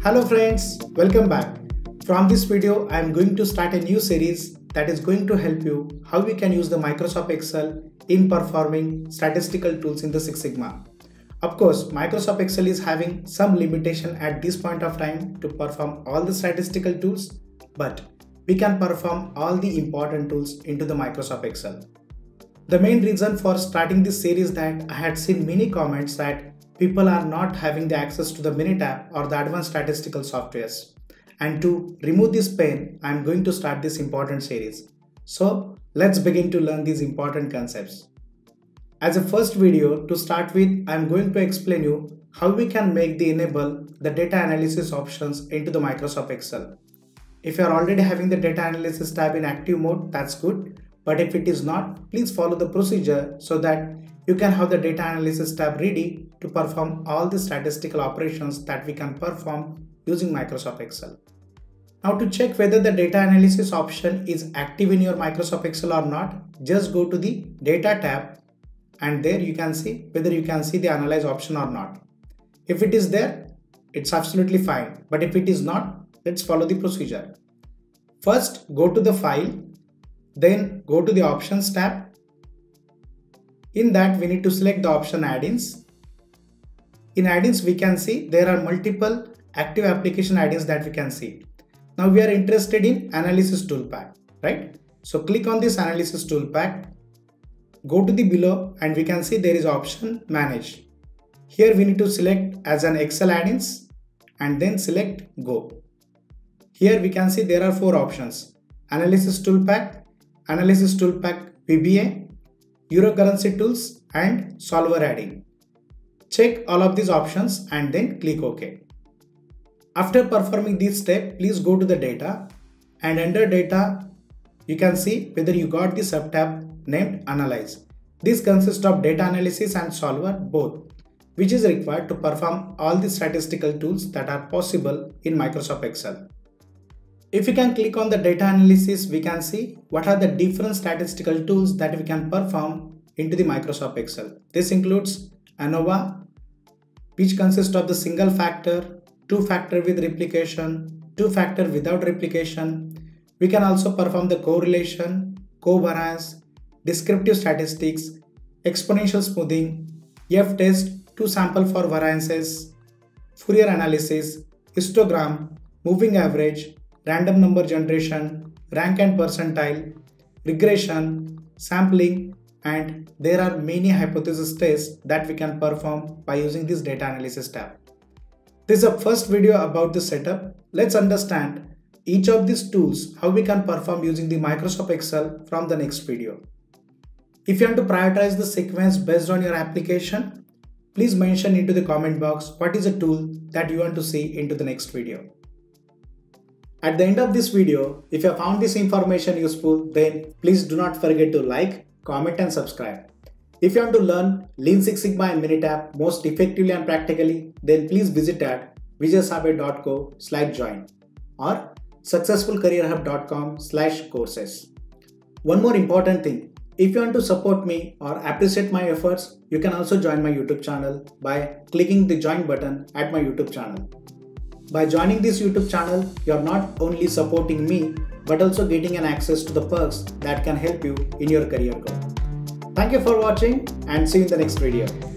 Hello friends, welcome back. From this video, I am going to start a new series that is going to help you how we can use the Microsoft Excel in performing statistical tools in the Six Sigma. Of course, Microsoft Excel is having some limitation at this point of time to perform all the statistical tools, but we can perform all the important tools into the Microsoft Excel. The main reason for starting this series that I had seen many comments that people are not having the access to the Minitab or the advanced statistical softwares. And to remove this pain, I am going to start this important series. So let's begin to learn these important concepts. As a first video to start with, I am going to explain you how we can make the enable the data analysis options into the Microsoft Excel. If you are already having the data analysis tab in active mode, that's good. But if it is not, please follow the procedure so that you can have the data analysis tab ready to perform all the statistical operations that we can perform using Microsoft Excel. Now to check whether the data analysis option is active in your Microsoft Excel or not, just go to the data tab and there you can see whether you can see the analyze option or not. If it is there, it's absolutely fine. But if it is not, let's follow the procedure. First, go to the file, then go to the options tab. In that, we need to select the option add-ins in add-ins, we can see there are multiple active application add-ins that we can see. Now we are interested in analysis ToolPak, right? So click on this analysis ToolPak, go to the below and we can see there is option manage. Here we need to select as an Excel add-ins and then select go. Here we can see there are four options analysis ToolPak, analysis ToolPak VBA, Euro currency tools and solver add-in. Check all of these options and then click OK. After performing this step, please go to the data and under data, you can see whether you got the subtab named analyze. This consists of data analysis and solver both, which is required to perform all the statistical tools that are possible in Microsoft Excel. If you can click on the data analysis, we can see what are the different statistical tools that we can perform into the Microsoft Excel. This includes ANOVA, which consists of the single factor, two factor with replication, two factor without replication. We can also perform the correlation, covariance, descriptive statistics, exponential smoothing, F-test, two sample for variances, Fourier analysis, histogram, moving average, random number generation, rank and percentile, regression, sampling, and there are many hypothesis tests that we can perform by using this data analysis tab. This is a first video about the setup. Let's understand each of these tools, how we can perform using the Microsoft Excel from the next video. If you want to prioritize the sequence based on your application, please mention into the comment box what is a tool that you want to see into the next video. At the end of this video, if you found this information useful, then please do not forget to like, comment and subscribe. If you want to learn Lean Six Sigma and Minitab most effectively and practically, then please visit at vijaysabale.com slash join or successfulcareerhub.com slash courses. One more important thing, if you want to support me or appreciate my efforts, you can also join my YouTube channel by clicking the join button at my YouTube channel. By joining this YouTube channel, you are not only supporting me but also getting an access to the perks that can help you in your career growth. Thank you for watching and see you in the next video.